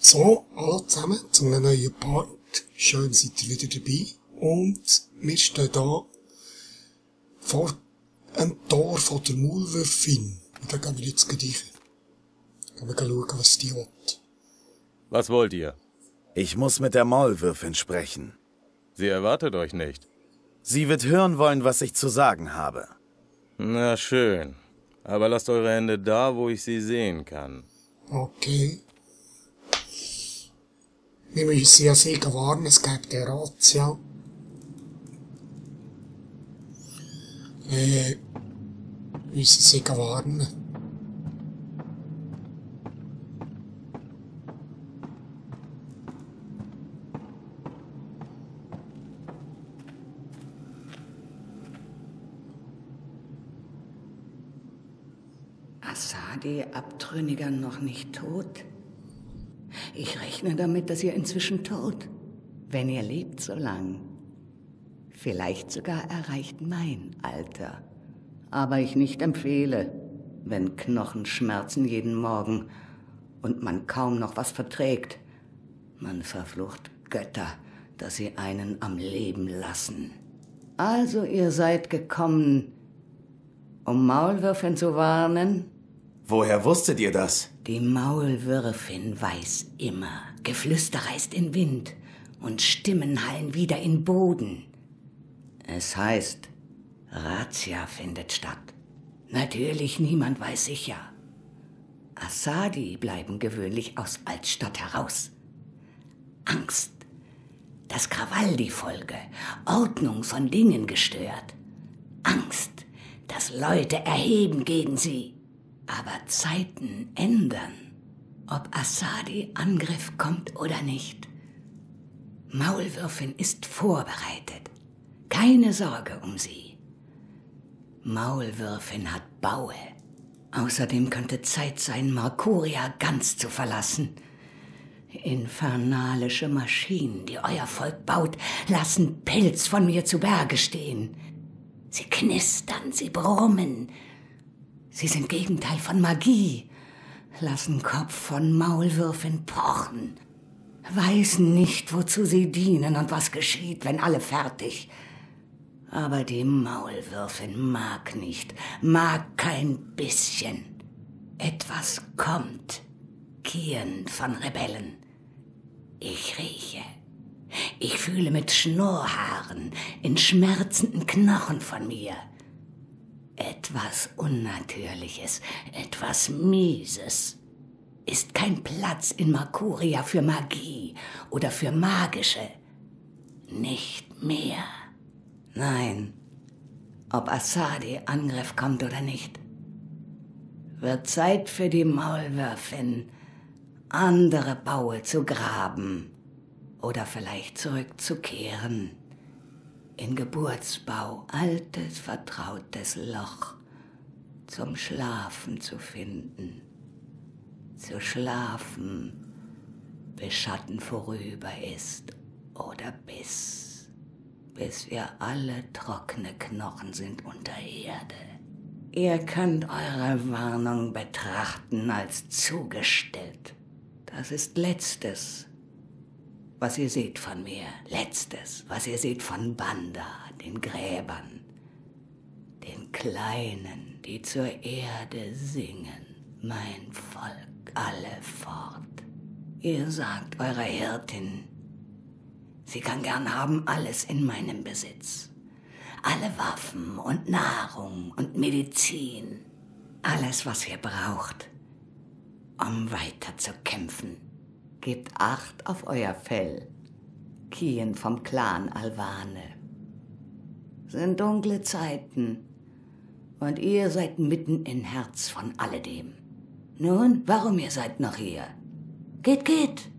So, hallo zusammen zu einem neuen Part. Schön seid ihr wieder dabei. Und wir stehen hier vor einem Tor von der Maulwürfin. Und da gehen wir jetzt gleich rein. Gehen wir schauen, was die will. Was wollt ihr? Ich muss mit der Maulwürfin sprechen. Sie erwartet euch nicht. Sie wird hören wollen, was ich zu sagen habe. Na schön. Aber lasst eure Hände da, wo ich sie sehen kann. Okay. Wir müssen ja sie warnen, es gibt eine Razzia. Äh, müssen sie warnen. Asadi Abtrünniger noch nicht tot? Ich rechne damit, dass ihr inzwischen tot, wenn ihr lebt so lang. Vielleicht sogar erreicht mein Alter. Aber ich nicht empfehle, wenn Knochen schmerzen jeden Morgen und man kaum noch was verträgt. Man verflucht Götter, dass sie einen am Leben lassen. Also ihr seid gekommen, um Maulwürfen zu warnen? Woher wusstet ihr das? Die Maulwürfin weiß immer. Geflüster reißt in Wind und Stimmen hallen wieder in Boden. Es heißt, Razzia findet statt. Natürlich, niemand weiß sicher. Assadi bleiben gewöhnlich aus Altstadt heraus. Angst, das Krawall die Folge, Ordnung von Dingen gestört. Angst, dass Leute erheben gegen sie. Aber Zeiten ändern, ob Assadi Angriff kommt oder nicht. Maulwürfin ist vorbereitet. Keine Sorge um sie. Maulwürfin hat Baue. Außerdem könnte Zeit sein, Markuria ganz zu verlassen. Infernalische Maschinen, die euer Volk baut, lassen Pelz von mir zu Berge stehen. Sie knistern, sie brummen. Sie sind Gegenteil von Magie, lassen Kopf von Maulwürfen pochen, weiß nicht, wozu sie dienen und was geschieht, wenn alle fertig. Aber die Maulwürfin mag nicht, mag kein bisschen. Etwas kommt, Kien von Rebellen. Ich rieche. Ich fühle mit Schnurrhaaren in schmerzenden Knochen von mir. Etwas Unnatürliches, etwas Mieses. Ist kein Platz in Markuria für Magie oder für Magische. Nicht mehr. Nein, ob Assadi Angriff kommt oder nicht. Wird Zeit für die Maulwürfin, andere Baue zu graben oder vielleicht zurückzukehren in Geburtsbau, altes, vertrautes Loch zum Schlafen zu finden. Zu schlafen, bis Schatten vorüber ist oder bis, bis wir alle trockene Knochen sind unter Erde. Ihr könnt eure Warnung betrachten als zugestellt. Das ist letztes, was ihr seht von mir. Letztes, was ihr seht von Banda, den Gräbern, den Kleinen, die zur Erde singen. Mein Volk, alle fort. Ihr sagt eurer Hirtin, sie kann gern haben alles in meinem Besitz. Alle Waffen und Nahrung und Medizin. Alles, was ihr braucht, um weiter zu kämpfen. Gebt Acht auf euer Fell. Kien vom Clan Alvane. Sind dunkle Zeiten. Und ihr seid mitten im Herz von alledem. Nun, warum ihr seid noch hier? Geht, geht.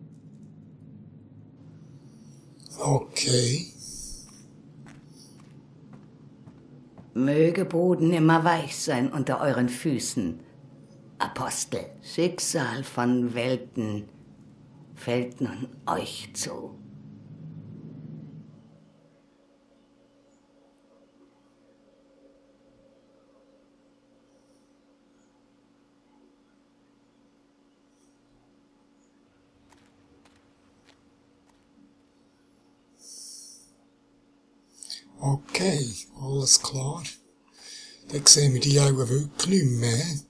Okay. Möge Boden immer weich sein unter euren Füßen. Apostel, Schicksal von Welten fällt nun euch zu. Okay, alles klar. Dann sehen wir die Augen wirklich nicht mehr.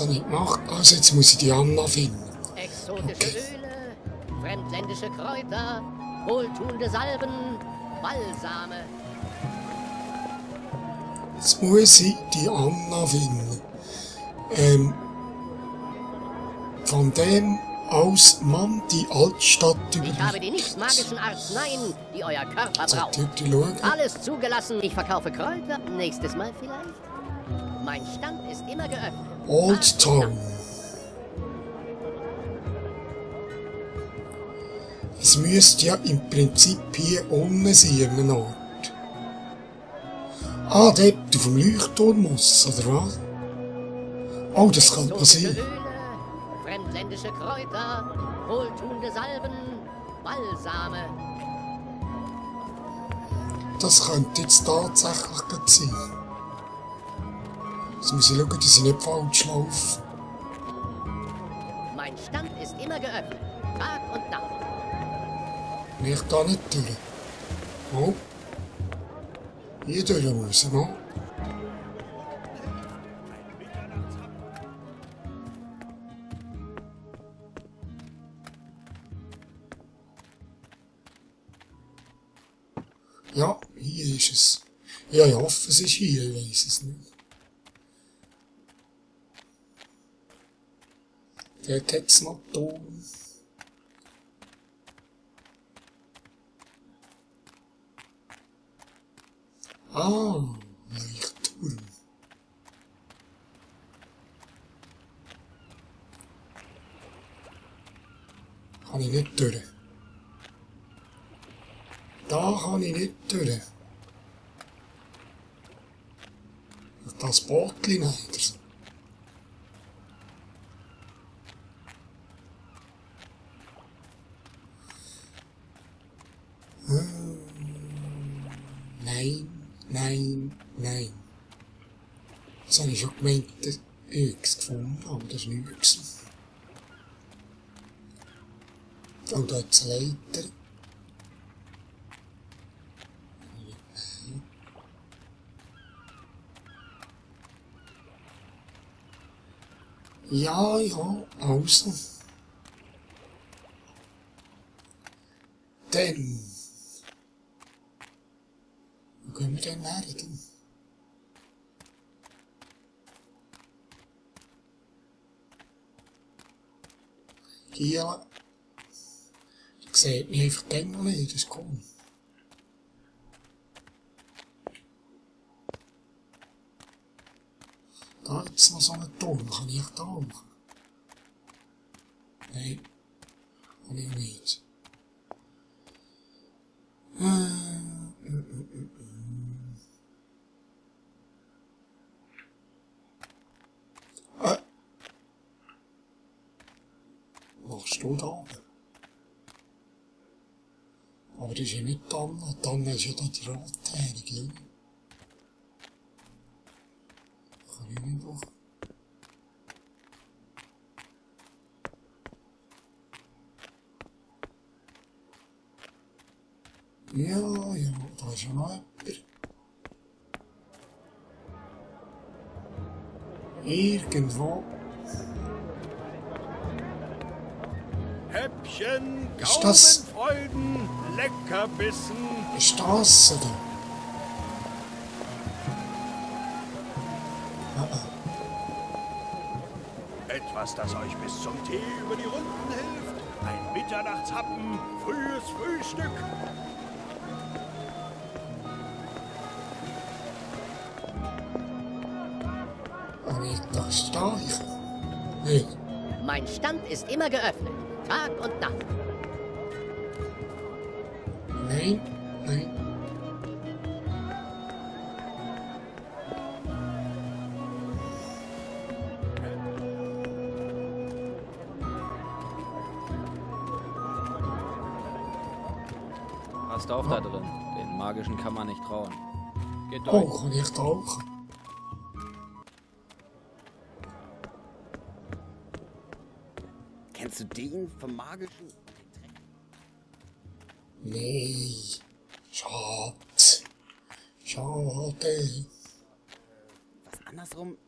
Das habe ich gemacht. Also jetzt muss ich die Anna finden. Exotische Öle, fremdländische Kräuter, wohltuende Salben, Balsame. Jetzt muss ich die Anna finden. Ähm, von dem aus man die Altstadt Ich habe die nicht magischen Arzneien, die euer Körper braucht. Alles zugelassen. Ich verkaufe Kräuter. Nächstes Mal vielleicht. Mein Stand ist immer geöffnet. Old Town. Es müsste ja im Prinzip hier unten sein, an Ort. Ah, dort auf dem Leuchtturm muss, oder was? Oh, das Exotische sein. Öle, fremdländische Kräuter, wohltuende Salben, Balsame. Das könnte jetzt tatsächlich sein. Jetzt muss ich schauen, dass ich nicht falsch laufe. Mein Stand ist immer geöffnet. Tag und Nacht. Bin ich da nicht durch? Oh. Hier durch muss ich noch. Ja, hier ist es. Ja, ich hoffe, es ist hier, ich weiß es nicht. Ton. Ah, Leuchtturm. Kann ich nicht durch. Da kann ich nicht durch. Das Bootli nicht. Nein, nein, nein. Jetzt habe ich schon gemeint, dass ich es gefunden habe, aber das nichts. gewesen. Oh, da hat es Leiter. Ja, ja, also. Dann. Wo gehen wir denn her? Dann? Hier. Ich sehe mich einfach dann noch nicht, das ist cool. Da gibt's noch so einen Turm, kann ich da hoch? Nein, kann ich nicht. Äh. Machst du da oben? Aber das ist ja nicht dann, dann ist ja da die Rothährige, oder? Kann ich nicht hoch? Ja, ja, da ist ja noch jemand. Irgendwo. Häppchen, Ist das- Gaumenfreuden, Leckerbissen. Ist das, oder? Etwas, das euch bis zum Tee über die Runden hilft. Ein Mitternachtshappen, frühes Frühstück. Ich. Nee, Mein Stand ist immer geöffnet. Tag und Nacht. nein, nein. Passt auf da drin. Den magischen kann man nicht trauen. Geht Oh, durch. kann ich tauchen? Du den vom magischen? Nee. Schade. Schade. Was andersrum?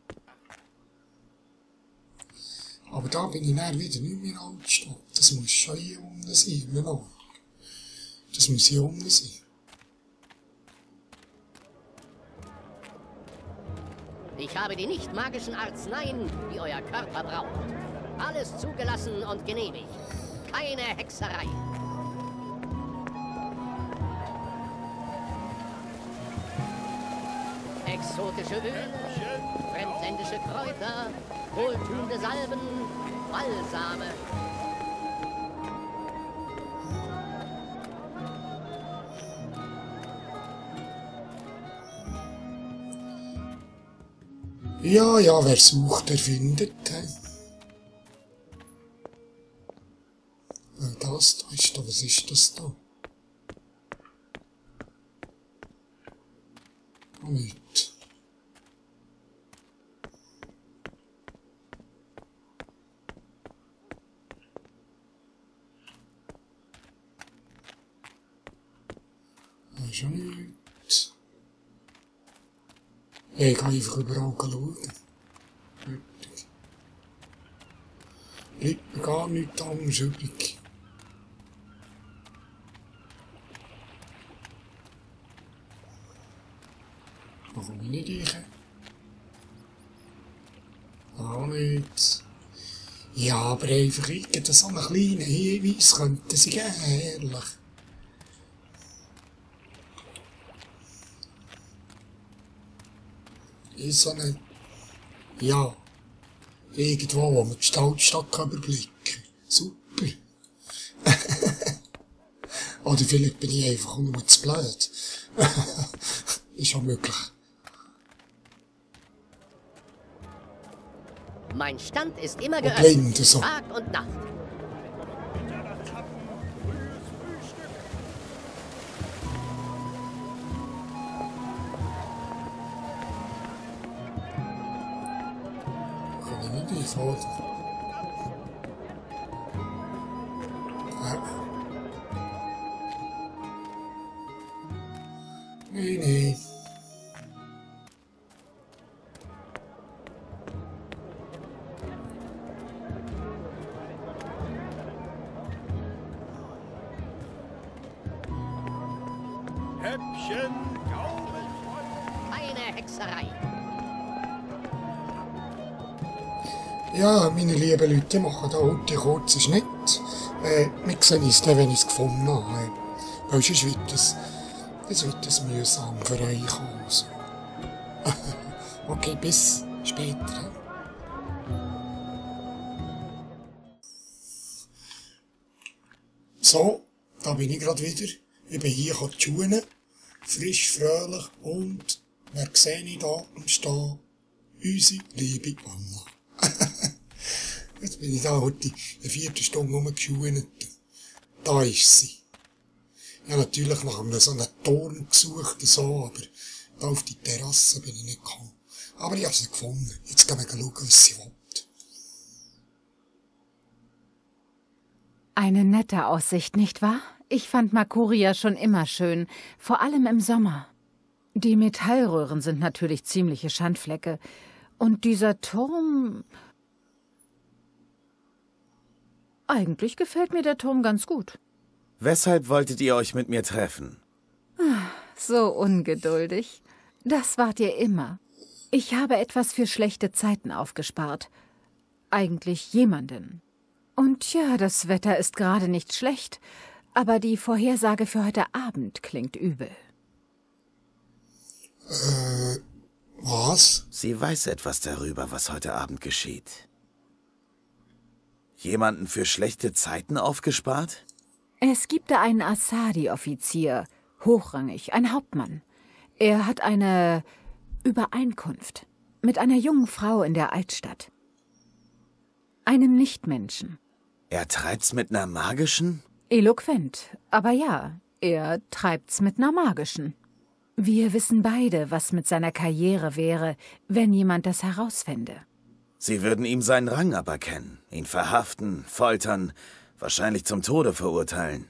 Aber da bin ich dann wieder nicht mehr Altstadt. Das muss schon hier unten sein, genau. Das muss hier unten sein. Ich habe die nicht magischen Arzneien, die euer Körper braucht. Alles zugelassen und genehmigt. Keine Hexerei. Exotische Öle, fremdländische Kräuter, wohltuende Salben, Balsame. Ja, ja, wer sucht, der findet. Da ist da, was ist das da? Ah, Nicht. Das ist ja nichts. Ich kann einfach überall schauen. Fertig. Bleibt mir gar nichts anderes übrig. Da komme ich nicht rein. Auch. Ja, aber einfach irgendeinen so einen kleinen Hinweis könnten sie geben, ehrlich. ist so eine, ja, irgendwo, wo man die kann überblicken kann. Super. Oder vielleicht bin ich einfach nur zu blöd. ist auch möglich. Mein Stand ist immer geöffnet. so. Tag und Nacht. Mitternachtshappen, frühes Frühstück. Häppchen, Gaumenfreund. Keine Hexerei. Ja, meine lieben Leute, ich mache da heute einen kurzen Schnitt. Äh, wir sehen uns dann, wenn ich es gefunden habe. Weil sonst wird es, es wird es mühsam für euch also. okay, bis später. So, da bin ich gerade wieder. Ich bin hier die Schuhe. Frisch, fröhlich und wer sehe ich da am Stehen? Unsere liebe Anna. Jetzt bin ich da heute eine vierte Stunde rumgeschuht. Da ist sie. Habe natürlich nach einem so einem Turm gesucht, so, aber da auf die Terrasse bin ich nicht gekommen. Aber ich habe sie gefunden. Jetzt gehen wir schauen, was sie will. Eine nette Aussicht, nicht wahr? Ich fand Makuria schon immer schön, vor allem im Sommer. Die Metallröhren sind natürlich ziemliche Schandflecke. Und dieser Turm. Eigentlich gefällt mir der Turm ganz gut. Weshalb wolltet ihr euch mit mir treffen? So ungeduldig. Das wart ihr immer. Ich habe etwas für schlechte Zeiten aufgespart. Eigentlich jemanden. Und ja, das Wetter ist gerade nicht schlecht, aber die Vorhersage für heute Abend klingt übel. Was? Sie weiß etwas darüber, was heute Abend geschieht. Jemanden für schlechte Zeiten aufgespart? Es gibt da einen Asadi-Offizier, hochrangig, ein Hauptmann. Er hat eine Übereinkunft mit einer jungen Frau in der Altstadt. Einem Nichtmenschen. Er treibt's mit ner magischen? Eloquent, aber ja, er treibt's mit einer magischen. Wir wissen beide, was mit seiner Karriere wäre, wenn jemand das herausfände. Sie würden ihm seinen Rang aber kennen, ihn verhaften, foltern, wahrscheinlich zum Tode verurteilen.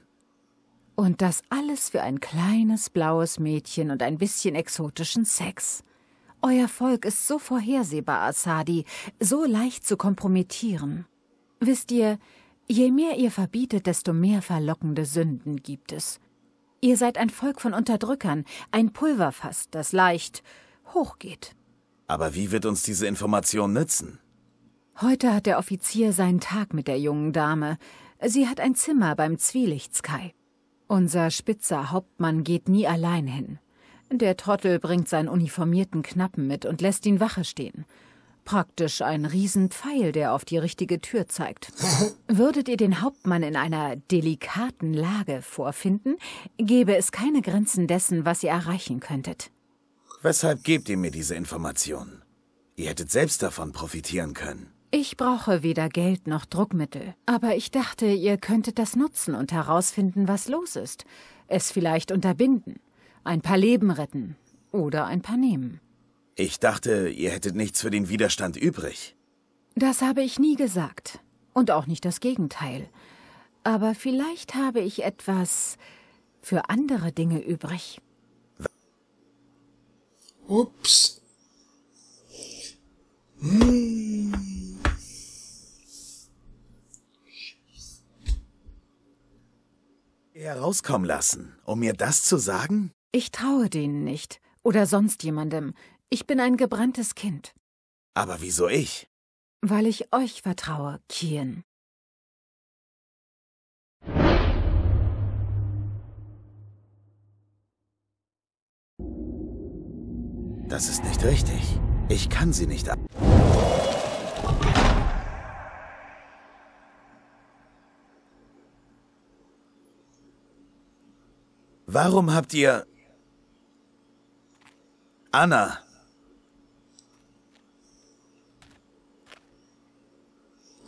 Und das alles für ein kleines blaues Mädchen und ein bisschen exotischen Sex. Euer Volk ist so vorhersehbar, Asadi, so leicht zu kompromittieren. Wisst ihr, je mehr ihr verbietet, desto mehr verlockende Sünden gibt es. Ihr seid ein Volk von Unterdrückern, ein Pulverfass, das leicht hochgeht. Aber wie wird uns diese Information nützen? Heute hat der Offizier seinen Tag mit der jungen Dame. Sie hat ein Zimmer beim Zwielichtskei. Unser spitzer Hauptmann geht nie allein hin. Der Trottel bringt seinen uniformierten Knappen mit und lässt ihn Wache stehen. Praktisch ein Riesenpfeil, der auf die richtige Tür zeigt. Würdet ihr den Hauptmann in einer delikaten Lage vorfinden, gäbe es keine Grenzen dessen, was ihr erreichen könntet. Weshalb gebt ihr mir diese Informationen? Ihr hättet selbst davon profitieren können. Ich brauche weder Geld noch Druckmittel, aber ich dachte, ihr könntet das nutzen und herausfinden, was los ist. Es vielleicht unterbinden, ein paar Leben retten oder ein paar nehmen. Ich dachte, ihr hättet nichts für den Widerstand übrig. Das habe ich nie gesagt. Und auch nicht das Gegenteil. Aber vielleicht habe ich etwas für andere Dinge übrig. Ups. Hm. Herauskommen lassen, um mir das zu sagen? Ich traue denen nicht. Oder sonst jemandem. Ich bin ein gebranntes Kind. Aber wieso ich? Weil ich euch vertraue, Kien. Das ist nicht richtig. Ich kann sie nicht ab. Warum habt ihr... Anna.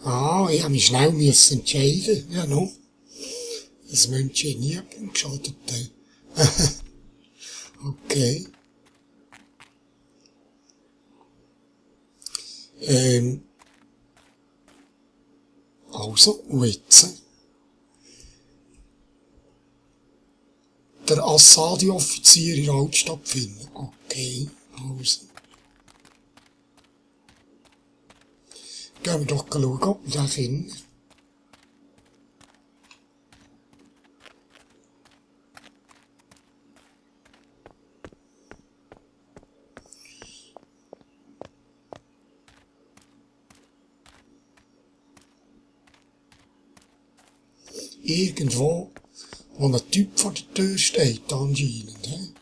Ah, ich habe mich schnell müssen entscheiden. Ja, no. Das Mönchen nie geschadet. okay. Ähm. Also, jetzt? Der Assadi-Offizier in der Altstadt finden. Okay, also. Gehen wir doch wir den finden. Irgendwo, wo ein Typ vor der Tür steht, anscheinend. He?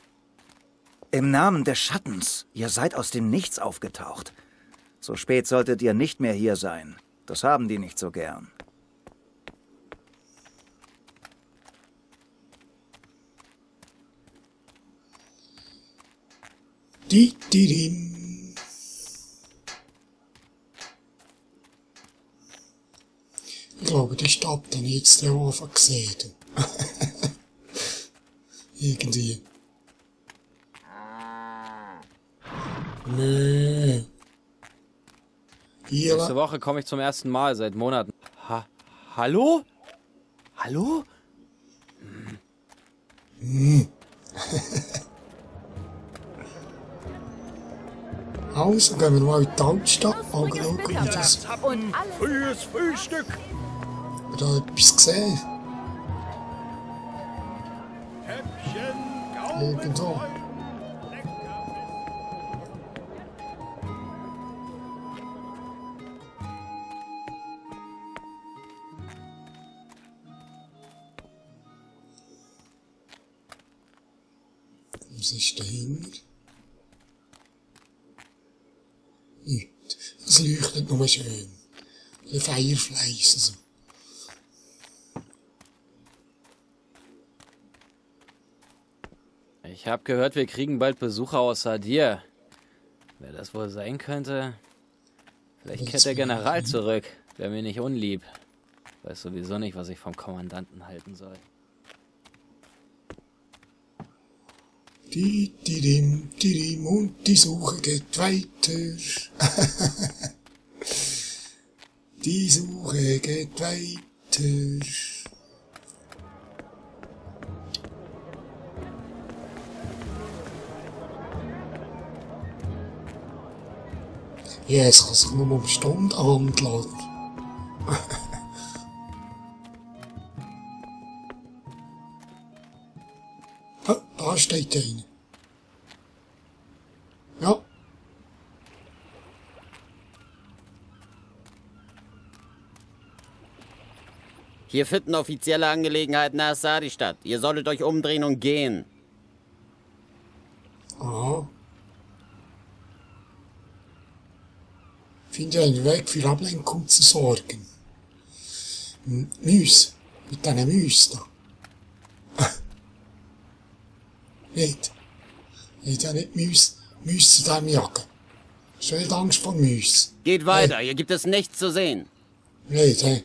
Im Namen des Schattens, ihr seid aus dem Nichts aufgetaucht. So spät solltet ihr nicht mehr hier sein. Das haben die nicht so gern. Di, di, dim. Ich glaube, die Stadt habe ich jetzt auch einfach gesehen. Irgendwie. Nee. Hier, Nächste Woche komme ich zum ersten Mal seit Monaten. Ha Hallo? Hallo? also gehen wir mal in die Altstadt, mal schauen, wie das, Mitternachtshappen, frühes Frühstück. wir da etwas gesehen. Häppchen, Irgendwo. Ist dahinter? Nichts. Es leuchtet nur schön. Ein Fireflies, also. Ich habe gehört, wir kriegen bald Besucher aus Sadir. Wer das wohl sein könnte? Vielleicht kehrt der General zurück. Wäre mir nicht unlieb. Weiß sowieso nicht, was ich vom Kommandanten halten soll. Die, die, dim, die, dim, und die Suche geht weiter. Die Suche geht weiter. Ja, es kann sich nur um Stunden handeln. Da steht einer. Ja. Hier finden offizielle Angelegenheiten der Assadi statt. Ihr solltet euch umdrehen und gehen. Aha. Finde einen Weg für Ablenkung zu sorgen. M- Müs. Mit diesen Müs da. nicht. Ich ja nicht Müs, Müs zu. Hast du nicht Angst vor Müs? Geht weiter, hier gibt es nichts zu sehen. Nicht, hä?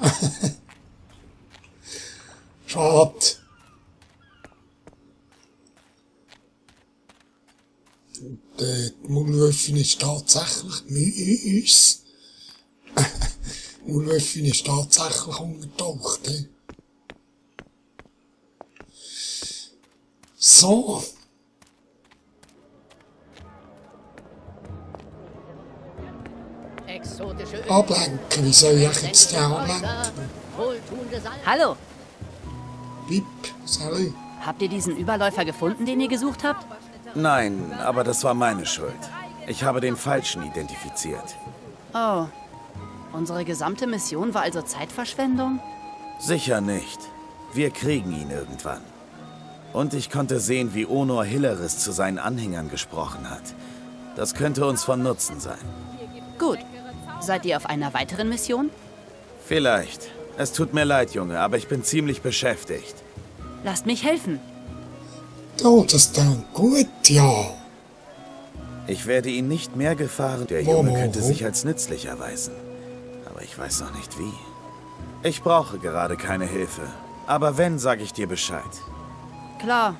Schade. Und, äh, die Maulwürfin ist tatsächlich Müs. die Maulwürfin ist tatsächlich untertaucht, hä? So. Ablenken, wie soll ich jetzt den ablenken? Hallo, Bip, Sally. habt ihr diesen Überläufer gefunden, den ihr gesucht habt? Nein, aber das war meine Schuld. Ich habe den Falschen identifiziert. Oh, unsere gesamte Mission war also Zeitverschwendung? Sicher nicht. Wir kriegen ihn irgendwann. Und ich konnte sehen, wie Onor Hilleris zu seinen Anhängern gesprochen hat. Das könnte uns von Nutzen sein. Gut. Seid ihr auf einer weiteren Mission? Vielleicht. Es tut mir leid, Junge, aber ich bin ziemlich beschäftigt. Lasst mich helfen. Oh, das klingt gut, ja. Ich werde ihn nicht mehr gefahren. Der Junge könnte sich als nützlich erweisen. Aber ich weiß noch nicht wie. Ich brauche gerade keine Hilfe. Aber wenn, sage ich dir Bescheid. Klar.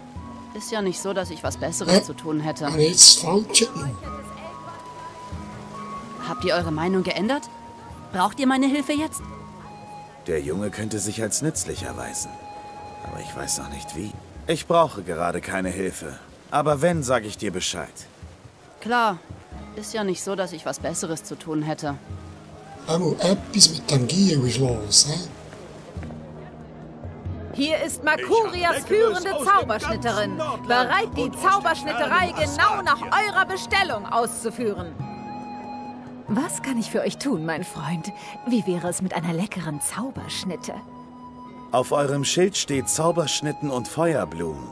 Ist ja nicht so, dass ich was Besseres zu tun hätte. Aber. Habt ihr eure Meinung geändert? Braucht ihr meine Hilfe jetzt? Der Junge könnte sich als nützlich erweisen. Aber ich weiß noch nicht wie. Ich brauche gerade keine Hilfe. Aber wenn, sage ich dir Bescheid. Klar. Ist ja nicht so, dass ich was Besseres zu tun hätte. Einmal etwas mit dem Gio ist los, hä? Hier ist Makurias führende Zauberschnitterin, bereit, die Zauberschnitterei genau nach eurer Bestellung auszuführen. Was kann ich für euch tun, mein Freund? Wie wäre es mit einer leckeren Zauberschnitte? Auf eurem Schild steht Zauberschnitten und Feuerblumen.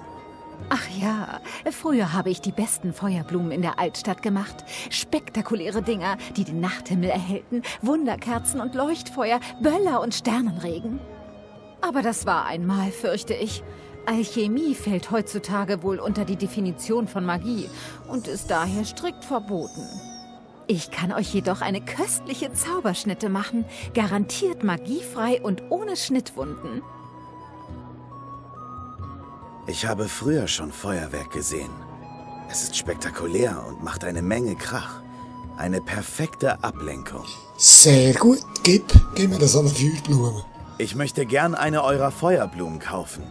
Ach ja, früher habe ich die besten Feuerblumen in der Altstadt gemacht. Spektakuläre Dinger, die den Nachthimmel erhellten, Wunderkerzen und Leuchtfeuer, Böller und Sternenregen. Aber das war einmal, fürchte ich. Alchemie fällt heutzutage wohl unter die Definition von Magie und ist daher strikt verboten. Ich kann euch jedoch eine köstliche Zauberschnitte machen, garantiert magiefrei und ohne Schnittwunden. Ich habe früher schon Feuerwerk gesehen. Es ist spektakulär und macht eine Menge Krach. Eine perfekte Ablenkung. Sehr gut. Gib, gib mir das an eine Feuerblume. Ich möchte gern eine eurer Feuerblumen kaufen.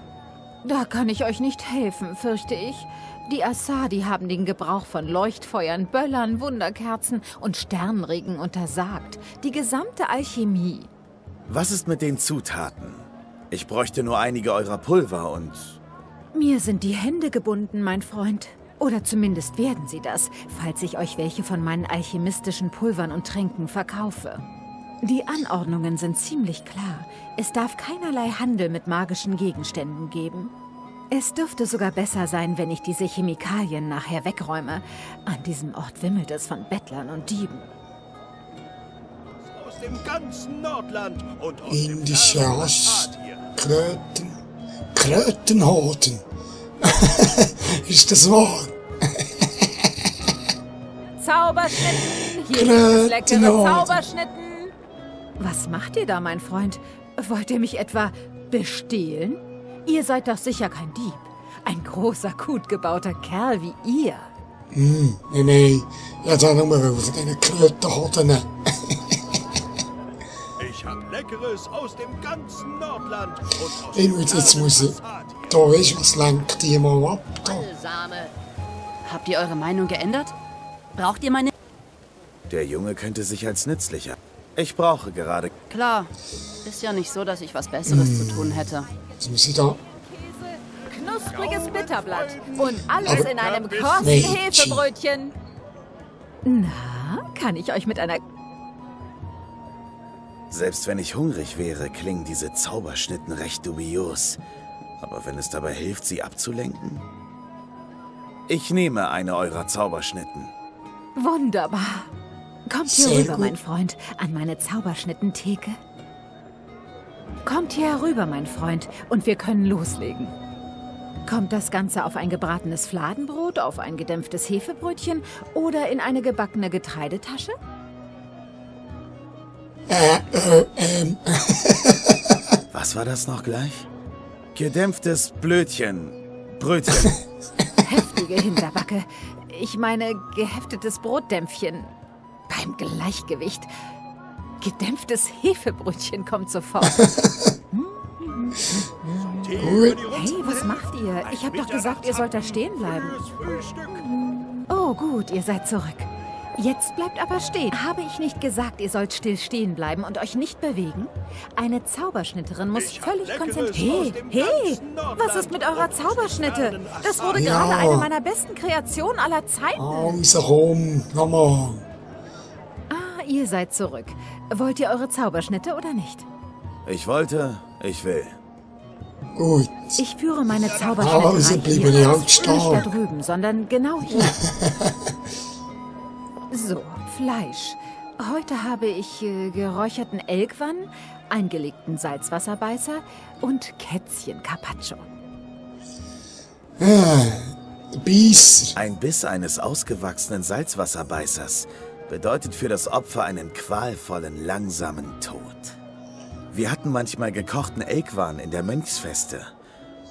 Da kann ich euch nicht helfen, fürchte ich. Die Assadi haben den Gebrauch von Leuchtfeuern, Böllern, Wunderkerzen und Sternregen untersagt. Die gesamte Alchemie. Was ist mit den Zutaten? Ich bräuchte nur einige eurer Pulver und... Mir sind die Hände gebunden, mein Freund. Oder zumindest werden sie das, falls ich euch welche von meinen alchemistischen Pulvern und Tränken verkaufe. Die Anordnungen sind ziemlich klar. Es darf keinerlei Handel mit magischen Gegenständen geben. Es dürfte sogar besser sein, wenn ich diese Chemikalien nachher wegräume. An diesem Ort wimmelt es von Bettlern und Dieben. Aus dem ganzen Nordland und aus Indische dem Hasch, Asien. Kröten, Krötenhoden. ist das wahr? Zauberschnitten! Hier Kröten gibt es leckere und- Zauberschnitten! Was macht ihr da, mein Freund? Wollt ihr mich etwa bestehlen? Ihr seid doch sicher kein Dieb. Ein großer, gut gebauter Kerl wie ihr. Hm, nee, nee. Ja, dann nur von diesen Krötenhoden. Leckeres aus dem ganzen Nordland. Und aus dem jetzt, muss ich. Da du, was lenkt die mal ab? Da. Balsame. Habt ihr eure Meinung geändert? Braucht ihr meine... Der Junge könnte sich als nützlicher. Ich brauche gerade. Klar. Ist ja nicht so, dass ich was Besseres zu tun hätte. Jetzt muss ich da. Knuspriges Bitterblatt und alles Aber- in einem krossen Hefebrötchen. Na, kann ich euch mit einer... Selbst wenn ich hungrig wäre, klingen diese Zauberschnitten recht dubios. Aber wenn es dabei hilft, sie abzulenken? Ich nehme eine eurer Zauberschnitten. Wunderbar. Kommt hier Sehr rüber, gut. mein Freund, an meine Zauberschnittentheke. Kommt hier herüber, mein Freund, und wir können loslegen. Kommt das Ganze auf ein gebratenes Fladenbrot, auf ein gedämpftes Hefebrötchen oder in eine gebackene Getreidetasche? Äh, äh, ähm. Was war das noch gleich? Gedämpftes Blödchen. Brötchen. Heftige Hinterbacke. Ich meine, geheftetes Brotdämpfchen. Beim Gleichgewicht. Gedämpftes Hefebrötchen kommt sofort. Die Hey, was macht ihr? Ich hab doch gesagt, ihr sollt da stehen bleiben. Oh, gut, ihr seid zurück. Jetzt bleibt aber stehen. Habe ich nicht gesagt, ihr sollt still stehen bleiben und euch nicht bewegen? Eine Zauberschnitterin muss Ich völlig konzentriert... Hey, hey, was ist mit eurer Zauberschnitte? Das wurde Ja. gerade eine meiner besten Kreationen aller Zeiten. Also komm, nochmal. Ah, ihr seid zurück. Wollt ihr eure Zauberschnitte oder nicht? Ich wollte, ich will. Gut. Ich führe meine halt Nicht da drüben, sondern genau hier. so, Fleisch. Heute habe ich äh, geräucherten Elgwann, eingelegten Salzwasserbeißer und Kätzchen Carpaccio. Beißer. Ein Biss eines ausgewachsenen Salzwasserbeißers bedeutet für das Opfer einen qualvollen, langsamen Tod. Wir hatten manchmal gekochten Elkwan in der Mönchsfeste.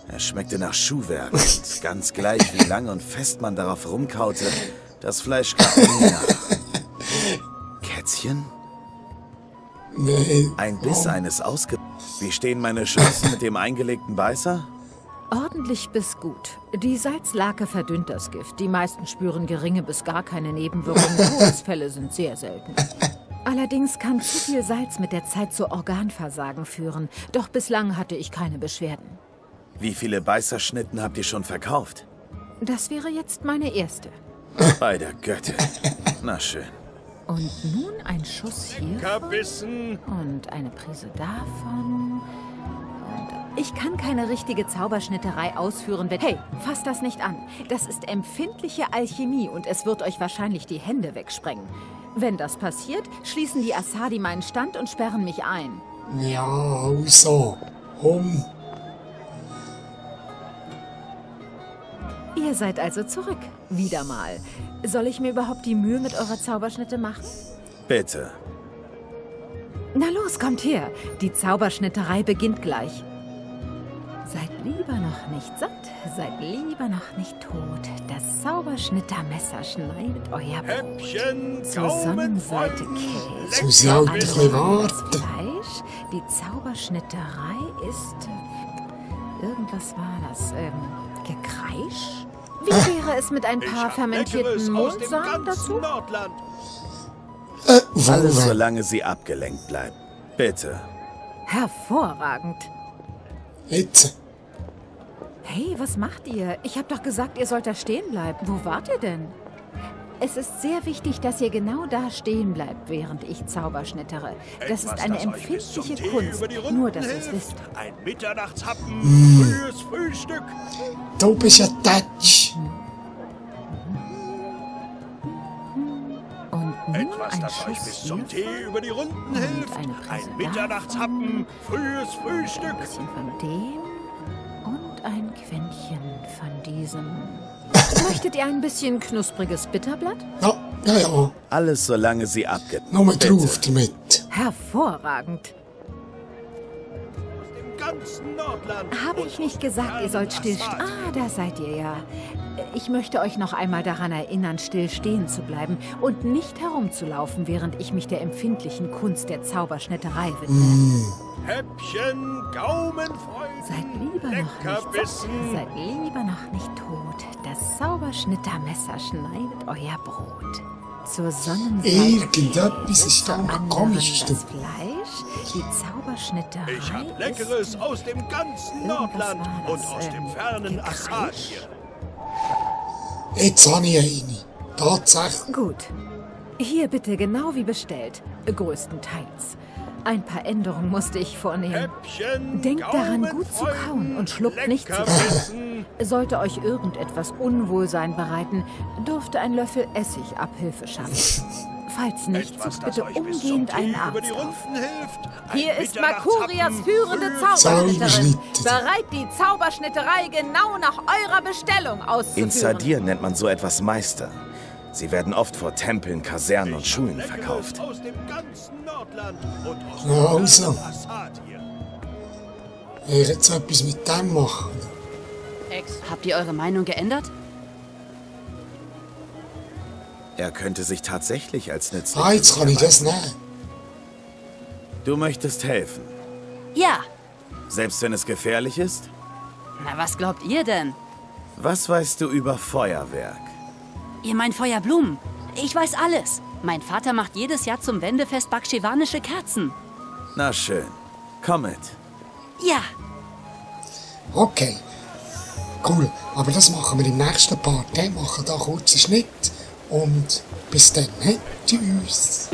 Er schmeckte nach Schuhwerk und ganz gleich, wie lang und fest man darauf rumkaute, das Fleisch gab nie nach. Kätzchen? Ein Biss eines ausge... Wie stehen meine Chancen mit dem eingelegten Beißer? Ordentlich bis gut. Die Salzlake verdünnt das Gift. Die meisten spüren geringe bis gar keine Nebenwirkungen. Todesfälle sind sehr selten. Allerdings kann zu viel Salz mit der Zeit zu Organversagen führen. Doch bislang hatte ich keine Beschwerden. Wie viele Beißerschnitten habt ihr schon verkauft? Das wäre jetzt meine erste. Bei der Göttin. Na schön. Und nun ein Schuss hier Kabissen. und eine Prise davon. Ich kann keine richtige Zauberschnitterei ausführen, wenn... Hey, fasst das nicht an. Das ist empfindliche Alchemie und es wird euch wahrscheinlich die Hände wegsprengen. Wenn das passiert, schließen die Asadi meinen Stand und sperren mich ein. Ja, also. Um. Ihr seid also zurück. Wieder mal. Soll ich mir überhaupt die Mühe mit eurer Zauberschnitte machen? Bitte. Na los, kommt her. Die Zauberschnitterei beginnt gleich. Seid lieber noch nicht satt, seid lieber noch nicht tot. Das Zauberschnittermesser schneidet euer Brot. Häppchen, Zur Sonnenseite. Käse. Ein bisschen Das warten. Fleisch. Die Zauberschnitterei ist... äh, Irgendwas war das. Ähm, Gekreisch? Wie wäre es mit ein paar fermentierten Mondsamen dazu? Nordland. Äh, Alles, wo, solange sie abgelenkt bleibt. Bitte. Hervorragend. Jetzt. Hey, was macht ihr? Ich hab doch gesagt, ihr sollt da stehen bleiben. Wo wart ihr denn? Es ist sehr wichtig, dass ihr genau da stehen bleibt, während ich Zauberschnittere. Das ist Etwas, eine das empfindliche Kunst. Nur, dass ihr es wisst. Ein Mitternachtshappen Mm. fürs Frühstück. Du bist ein Tatsch. Und nun Etwas, ein das euch Schuss bis zum Tee über die Runden Und hilft. Ein Mitternachtshappen Ein Frühstück. bisschen von dem und ein Quäntchen von diesem. Möchtet ihr ein bisschen knuspriges Bitterblatt? Ja, ja, ja. Alles, solange sie abge... Nur mal Bitte. drauf damit. Hervorragend. Ganzen Nordland. Habe ich nicht gesagt, ihr sollt fernen still... Assad Ah, da seid ihr ja. Ich möchte euch noch einmal daran erinnern, still stehen zu bleiben und nicht herumzulaufen, während ich mich der empfindlichen Kunst der Zauberschnitterei widme. Häppchen, Gaumenfreude. Seid lieber noch nicht. Seid lieber noch nicht tot. Das Zauberschnittermesser schneidet euer Brot. Zur Sonnenseite Irgendetwas ist da komisch, das Fleisch, die Zauberschnitterei Ich hab Leckeres aus dem ganzen Nordland und aus dem ähm, fernen hier. Jetzt habe ich eine. Tatsächlich. Gut. Hier bitte genau wie bestellt. Größtenteils. Ein paar Änderungen musste ich vornehmen. Häppchen, Denkt daran, gut zu kauen und schluckt nicht zu viel. Sollte euch irgendetwas Unwohlsein bereiten, dürfte ein Löffel Essig Abhilfe schaffen. Falls nicht, Etwas, sucht bitte umgehend einen Arzt. Ein Hier ist Makurias führende Zauberschnitterin. Zauberschnitte. Bereit, die Zauberschnitterei genau nach eurer Bestellung auszuführen. In Sadir nennt man so etwas Meister. Sie werden oft vor Tempeln, Kasernen und Schulen verkauft. aus dem ganzen Nordland und aus Na also. Ich jetzt etwas mit dem machen. Ex, Habt ihr eure Meinung geändert? Er könnte sich tatsächlich als nützlich. Ah, jetzt kann ich das nehmen. Du möchtest helfen. Ja. Selbst wenn es gefährlich ist? Na, was glaubt ihr denn? Was weißt du über Feuerwerk? Ihr meint Feuerblumen. Ich weiß alles. Mein Vater macht jedes Jahr zum Wendefest bakschivanische Kerzen. Na schön. Komm mit. Ja. Okay. Cool. Aber das machen wir im nächsten Part. Wir machen da kurz Schnitt. Und bis dann. He? Tschüss.